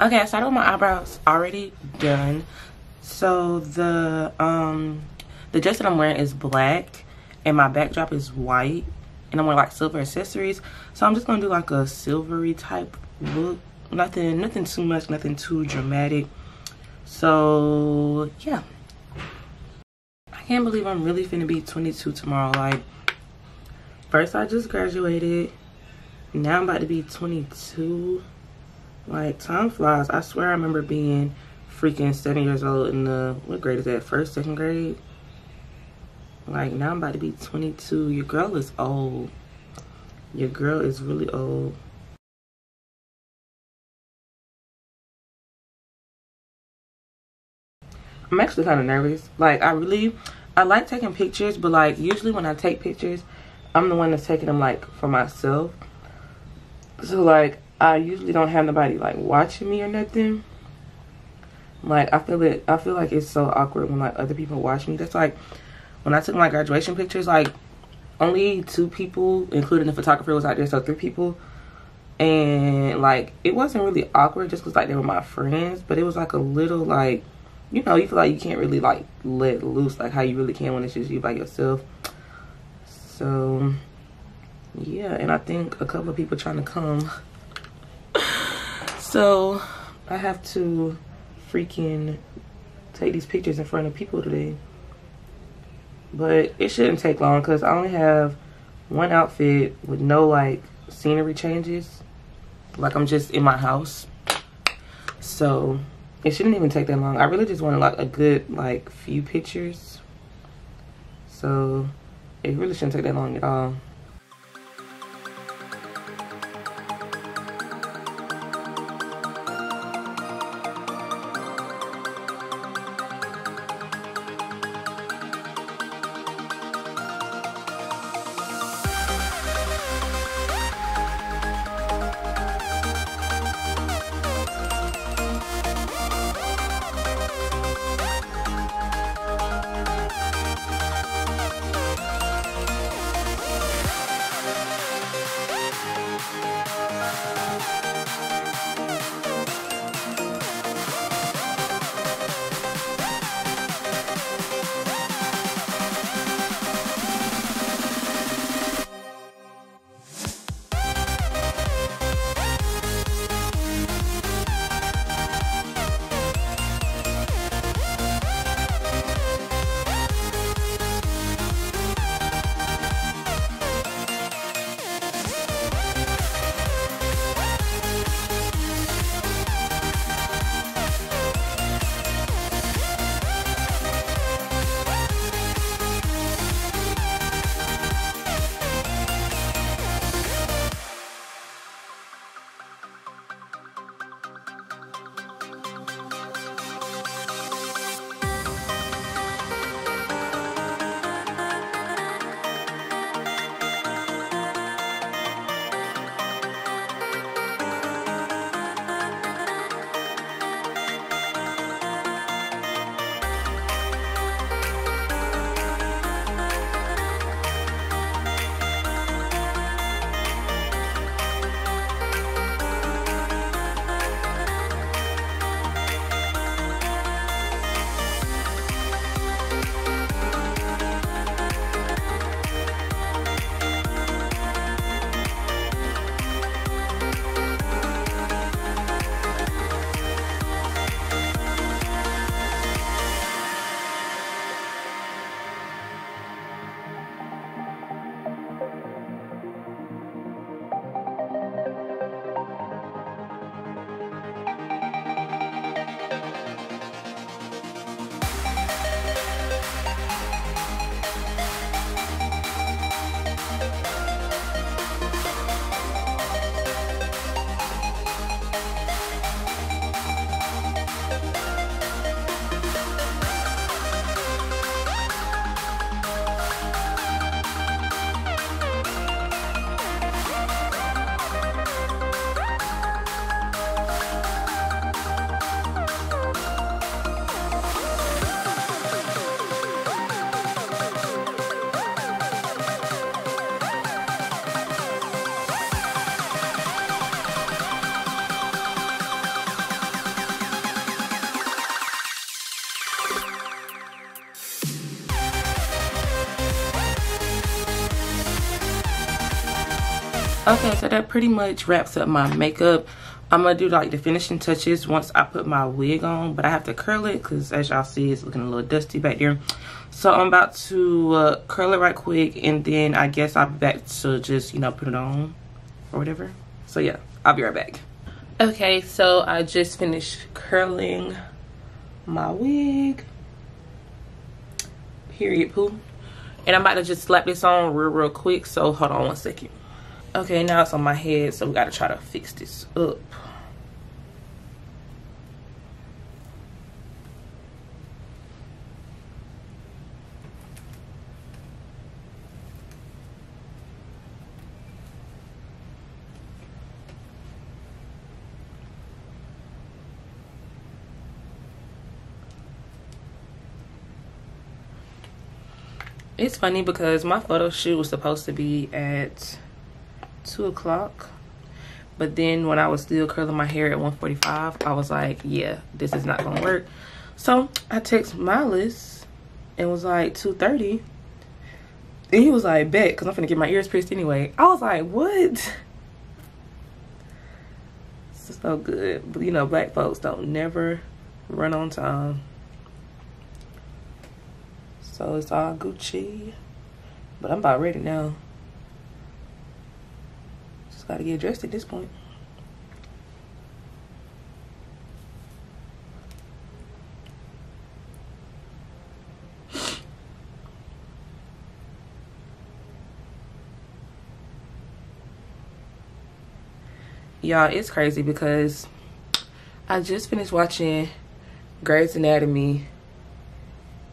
Okay, I started with my eyebrows already done. So the um the dress that I'm wearing is black and my backdrop is white and I'm wearing like silver accessories. So I'm just gonna do like a silvery type look. Nothing nothing too much, nothing too dramatic. So yeah. I can't believe I'm really finna be 22 tomorrow. Like first I just graduated. Now I'm about to be 22 like, time flies. I swear I remember being freaking seven years old in the, what grade is that? First, second grade? Like, now I'm about to be 22. Your girl is old. Your girl is really old. I'm actually kind of nervous. Like, I really, I like taking pictures, but like, usually when I take pictures, I'm the one that's taking them like for myself. So like, I usually don't have nobody like watching me or nothing. Like I feel it I feel like it's so awkward when like other people watch me. That's like when I took my graduation pictures, like only two people, including the photographer was out there, so three people. And like it wasn't really awkward just cause like they were my friends, but it was like a little like you know, you feel like you can't really like let loose like how you really can when it's just you by yourself. So yeah, and I think a couple of people trying to come so I have to freaking take these pictures in front of people today. But it shouldn't take long because I only have one outfit with no like scenery changes. Like I'm just in my house. So it shouldn't even take that long. I really just wanted like a good like few pictures. So it really shouldn't take that long at all. Okay so that pretty much wraps up my makeup. I'm gonna do like the finishing touches once i put my wig on but i have to curl it because as y'all see it's looking a little dusty back there. So i'm about to uh, curl it right quick and then i guess i'll be back to just you know put it on or whatever. So yeah i'll be right back. Okay so i just finished curling my wig. Period poo. And i'm about to just slap this on real real quick so hold on one second Okay, now it's on my head, so we gotta try to fix this up. It's funny because my photo shoot was supposed to be at two o'clock. But then when i was still curling my hair at 1:45, i was like yeah this is not gonna work. So i text miles and was like 2:30, and he was like bet because i'm gonna get my ears pierced anyway. I was like what? So good. But you know black folks don't never run on time. So it's all gucci. But i'm about ready now just gotta get dressed at this point. Y'all, it's crazy because I just finished watching Grey's Anatomy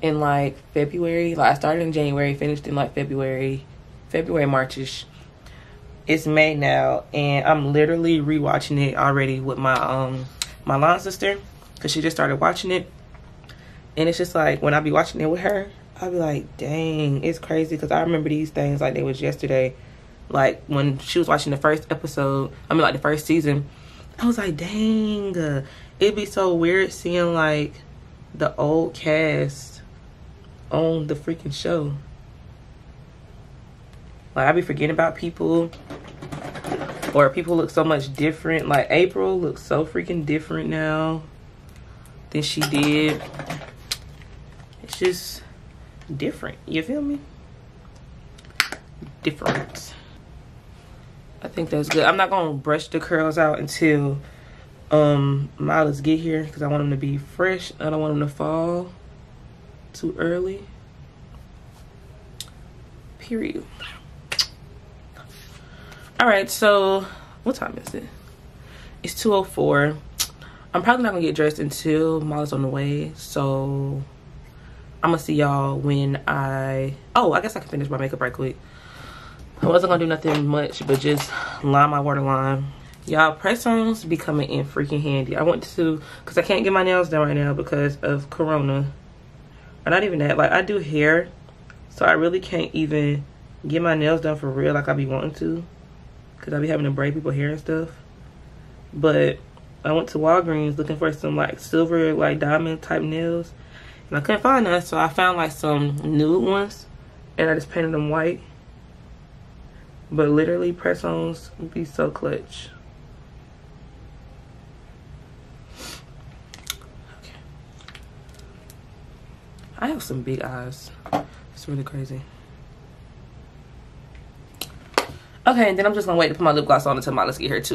in like February. Like I started in January, finished in like February, February, Marchish it's May now, and I'm literally rewatching it already with my um my line sister, cause she just started watching it, and it's just like when I be watching it with her, I'll be like, dang, it's crazy, cause I remember these things like they was yesterday, like when she was watching the first episode, I mean like the first season, I was like, dang, it'd be so weird seeing like the old cast on the freaking show. Like I be forgetting about people or people look so much different. Like April looks so freaking different now than she did. It's just different. You feel me? Different. I think that's good. I'm not gonna brush the curls out until um Miles get here because I want them to be fresh. I don't want them to fall too early. Period all right so what time is it? It's 204 i'm probably not gonna get dressed until molly's on the way so i'm gonna see y'all when i oh i guess i can finish my makeup right quick. I wasn't gonna do nothing much but just line my waterline. Y'all press-ons be coming in freaking handy. I went to because i can't get my nails done right now because of corona. Or not even that like i do hair so i really can't even get my nails done for real like i be wanting to because I be having to braid people hair and stuff. But I went to Walgreens looking for some like silver like diamond type nails. And I couldn't find none, so I found like some nude ones. And I just painted them white. But literally press-ons would be so clutch. Okay. I have some big eyes. It's really crazy. Okay, and then I'm just gonna wait to put my lip gloss on until Molly's get here too.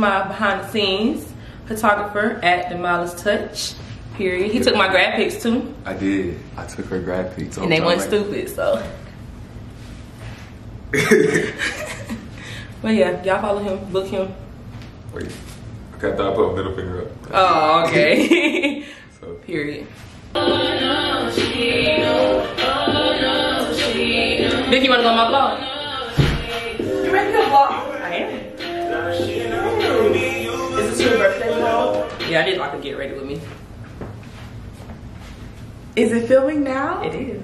My behind the scenes photographer at the Miles Touch. Period. He took my grad pics too. I did. I took her grad pics. And they weren't stupid, so. but yeah, y'all follow him, book him. Wait. Okay, I thought I put a middle finger up. Oh, okay. So, Period. Vic, you wanna go on my vlog? You ready to vlog? I am. Is this your birthday vlog? Yeah, I did like to get ready with me. Is it filming now? It is.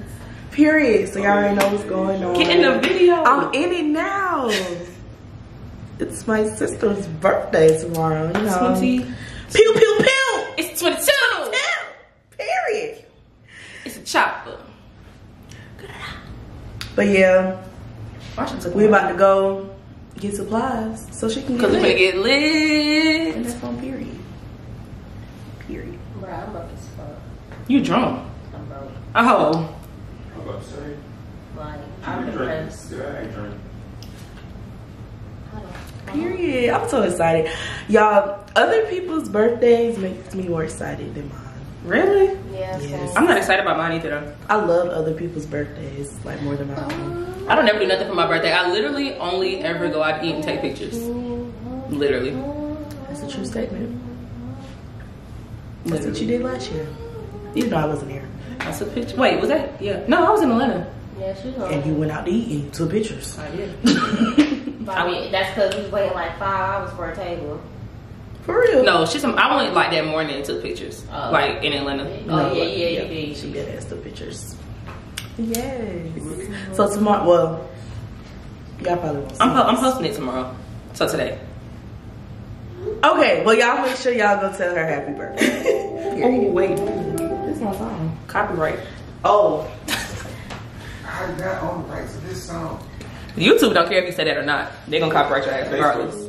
Period. So y'all already know what's going on. Get in the video. I'm in it now. It's my sister's birthday tomorrow. You know. 20. Pew pew pew. It's 22. Pew. Period. It's a chopper. But yeah, we about to go get supplies so she can get Because we're gonna lit. And lit. that's on period. Period. Bro, I'm broke as fuck. You drunk. I'm broke. Oh. I'm about to say. Like, I'm depressed. Yeah, I ain't drink. Hold. Period. I'm so excited. Y'all, other people's birthdays makes me more excited than mine. Really? Yeah, Yes. so. I'm not excited about mine either though. I love other people's birthdays like more than my own. Oh. I don't ever do nothing for my birthday. I literally only ever go out to eat and take pictures. Literally. That's a true statement. That's what you did last year. Even though I wasn't here. I took pictures. Wait, was that? Yeah. No, I was in Atlanta. Yeah, she's And you went out to eat and you took pictures. I did. But I mean, that's because we was waiting like five hours for a table. For real? No, she's. Some, I went like that morning and took pictures. Oh. Like in Atlanta. Oh, yeah, yeah, you did. She did ask the pictures. Yes. So tomorrow, well, y'all probably won't see I'm, po- I'm posting it tomorrow. So today. Okay, well y'all make sure y'all go tell her happy birthday. Oh wait, this is my song. Copyright. oh, I got on the rights to this song. YouTube don't care if you say that or not. They're gonna copyright your ass regardless.